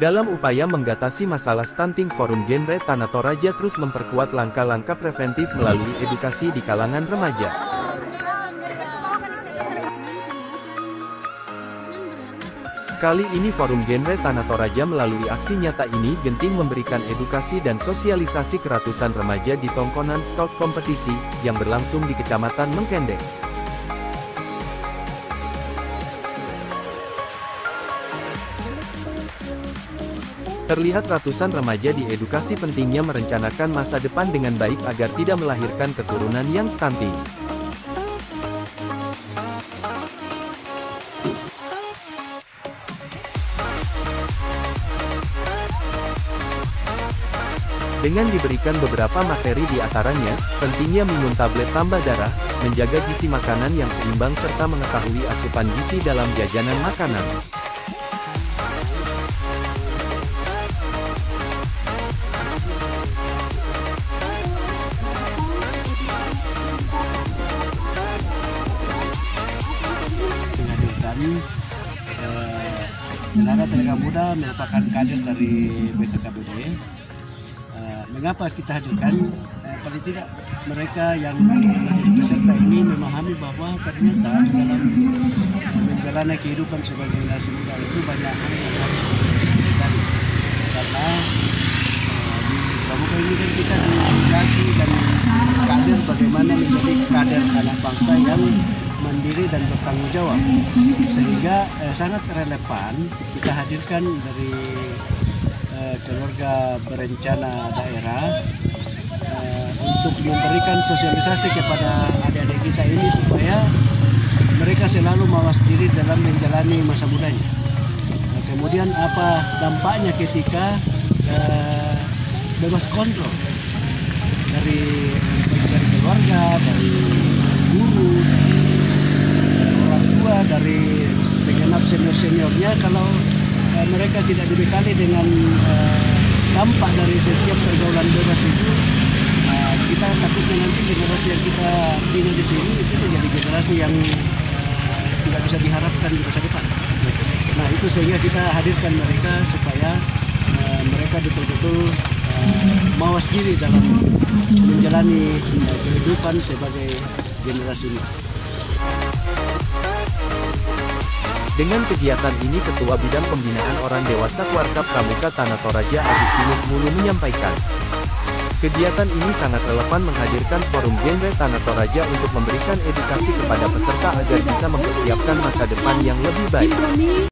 Dalam upaya menggatasi masalah stunting Forum Genre Tanah Toraja terus memperkuat langkah-langkah preventif melalui edukasi di kalangan remaja. Kali ini Forum Genre Tanah Toraja melalui aksi nyata ini genting memberikan edukasi dan sosialisasi ke ratusan remaja di tongkonan stok kompetisi yang berlangsung di Kecamatan Mengkendek. Terlihat ratusan remaja di edukasi pentingnya merencanakan masa depan dengan baik agar tidak melahirkan keturunan yang stunting. Dengan diberikan beberapa materi di antaranya, pentingnya minum tablet tambah darah, menjaga gizi makanan yang seimbang serta mengetahui asupan gizi dalam jajanan makanan. Menghadirkan eh, tenaga-tenaga muda merupakan kader dari BKKBD. Eh, mengapa kita hadirkan? Eh, paling tidak mereka yang menjadi peserta ini memahami bahwa ternyata dalam menjalani kehidupan sebagai generasi muda itu banyak hal yang harus diperhatikan karena di Pramuka ini kan kita dilatih dan kader bagaimana menjadi kader anak bangsa yang mandiri dan bertanggung jawab sehingga eh, sangat relevan kita hadirkan dari eh, keluarga berencana daerah eh, untuk memberikan sosialisasi kepada adik-adik kita ini supaya mereka selalu mawas diri dalam menjalani masa mudanya. Nah, kemudian apa dampaknya ketika eh, bebas kontrol dari dari keluarga, dari dari segenap senior seniornya kalau eh, mereka tidak dibekali dengan eh, dampak dari setiap pergaulan bebas itu eh, kita takutnya nanti generasi yang kita bina di sini itu menjadi generasi yang eh, tidak bisa diharapkan di masa depan. Nah itu sehingga kita hadirkan mereka supaya eh, mereka betul-betul eh, mawas diri dalam menjalani eh, kehidupan sebagai generasi ini. Dengan kegiatan ini Ketua Bidang Pembinaan Orang Dewasa Warkap Pramuka Tanah Toraja Agustinus Mulu menyampaikan, Kegiatan ini sangat relevan menghadirkan forum genre Tanah Toraja untuk memberikan edukasi kepada peserta agar bisa mempersiapkan masa depan yang lebih baik.